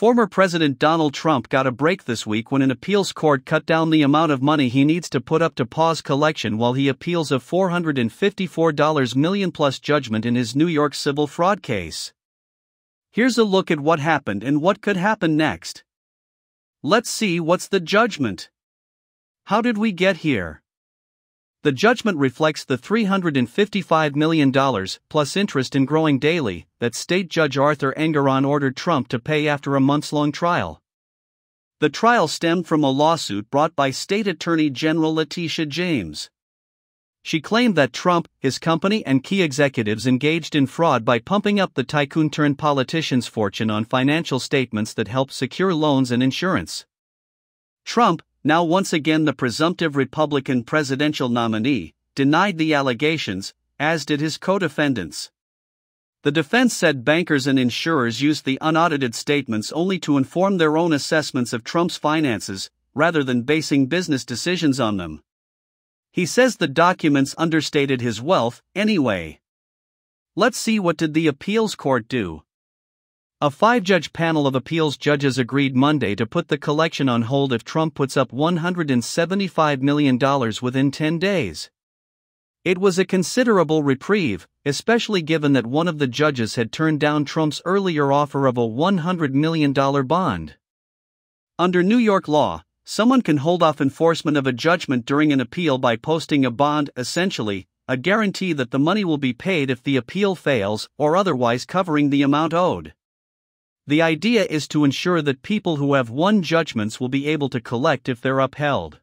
Former President Donald Trump got a break this week when an appeals court cut down the amount of money he needs to put up to pause collection while he appeals a $454 million plus judgment in his New York civil fraud case. Here's a look at what happened and what could happen next. Let's see what's the judgment. How did we get here? The judgment reflects the $355 million, plus interest in growing daily, that State Judge Arthur Engoron ordered Trump to pay after a months long trial. The trial stemmed from a lawsuit brought by State Attorney General Letitia James. She claimed that Trump, his company, and key executives engaged in fraud by pumping up the tycoon turned politician's fortune on financial statements that helped secure loans and insurance. Trump, now once again the presumptive Republican presidential nominee, denied the allegations, as did his co defendants. The defense said bankers and insurers used the unaudited statements only to inform their own assessments of Trump's finances, rather than basing business decisions on them. He says the documents understated his wealth, anyway. Let's see what did the appeals court do. A five judge panel of appeals judges agreed Monday to put the collection on hold if Trump puts up $175 million within 10 days. It was a considerable reprieve, especially given that one of the judges had turned down Trump's earlier offer of a $100 million bond. Under New York law, someone can hold off enforcement of a judgment during an appeal by posting a bond, essentially, a guarantee that the money will be paid if the appeal fails or otherwise covering the amount owed. The idea is to ensure that people who have won judgments will be able to collect if they're upheld.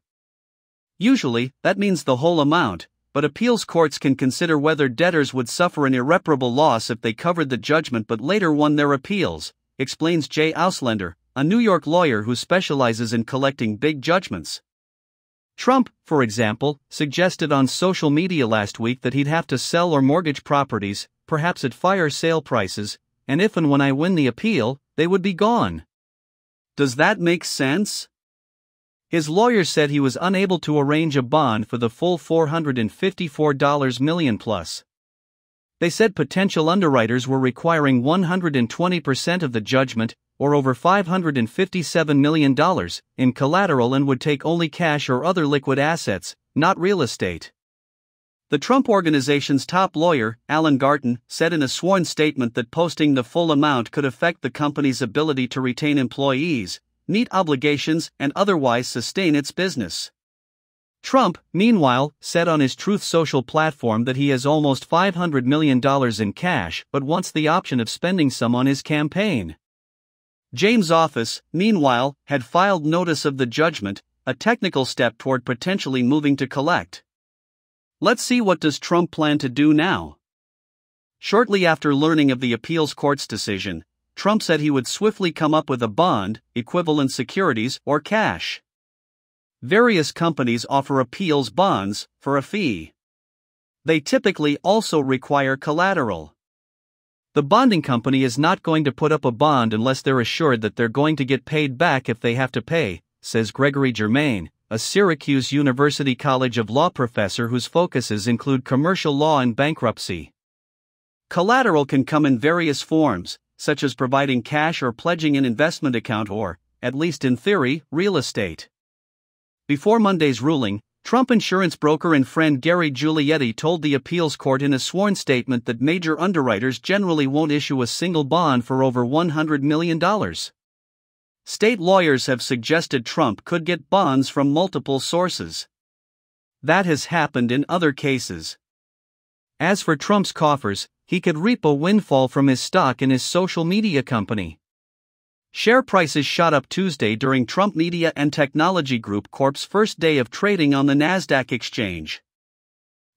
Usually, that means the whole amount, but appeals courts can consider whether debtors would suffer an irreparable loss if they covered the judgment but later won their appeals, explains Jay Auslander, a New York lawyer who specializes in collecting big judgments. Trump, for example, suggested on social media last week that he'd have to sell or mortgage properties, perhaps at fire sale prices, and if and when I win the appeal, they would be gone. Does that make sense? His lawyer said he was unable to arrange a bond for the full $454 million plus. They said potential underwriters were requiring 120% of the judgment, or over $557 million, in collateral and would take only cash or other liquid assets, not real estate. The Trump Organization's top lawyer, Alan Garten, said in a sworn statement that posting the full amount could affect the company's ability to retain employees, meet obligations, and otherwise sustain its business. Trump, meanwhile, said on his Truth Social platform that he has almost $500 million in cash but wants the option of spending some on his campaign. James' office, meanwhile, had filed notice of the judgment, a technical step toward potentially moving to collect. Let's see what does Trump plan to do now. Shortly after learning of the appeals court's decision, Trump said he would swiftly come up with a bond, equivalent securities, or cash. Various companies offer appeals bonds for a fee. They typically also require collateral. The bonding company is not going to put up a bond unless they're assured that they're going to get paid back if they have to pay, says Gregory Germain, a Syracuse University College of Law professor whose focuses include commercial law and bankruptcy. Collateral can come in various forms, such as providing cash or pledging an investment account or, at least in theory, real estate. Before Monday's ruling, Trump insurance broker and friend Gary Giulietti told the appeals court in a sworn statement that major underwriters generally won't issue a single bond for over $100 million. State lawyers have suggested Trump could get bonds from multiple sources. That has happened in other cases. As for Trump's coffers, he could reap a windfall from his stock in his social media company. Share prices shot up Tuesday during Trump Media and Technology Group Corp's first day of trading on the NASDAQ exchange.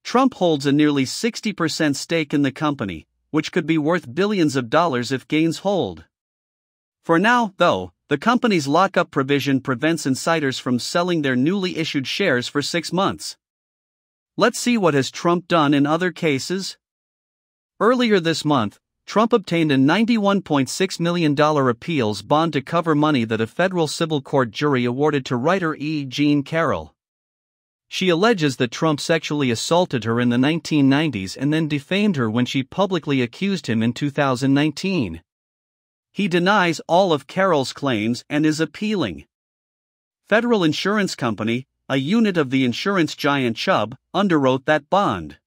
Trump holds a nearly 60% stake in the company, which could be worth billions of dollars if gains hold. For now, though, the company's lockup provision prevents insiders from selling their newly issued shares for six months. Let's see what has Trump done in other cases. Earlier this month, Trump obtained a $91.6 million appeals bond to cover money that a federal civil court jury awarded to writer E. Jean Carroll. She alleges that Trump sexually assaulted her in the 1990s and then defamed her when she publicly accused him in 2019. He denies all of Carroll's claims and is appealing. Federal Insurance Company, a unit of the insurance giant Chubb, underwrote that bond.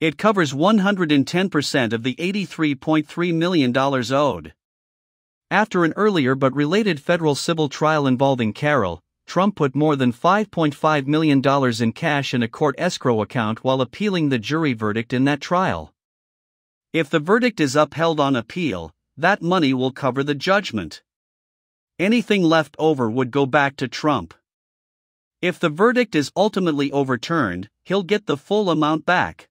It covers 110% of the $83.3 million owed. After an earlier but related federal civil trial involving Carroll, Trump put more than $5.5 million in cash in a court escrow account while appealing the jury verdict in that trial. If the verdict is upheld on appeal, that money will cover the judgment. Anything left over would go back to Trump. If the verdict is ultimately overturned, he'll get the full amount back.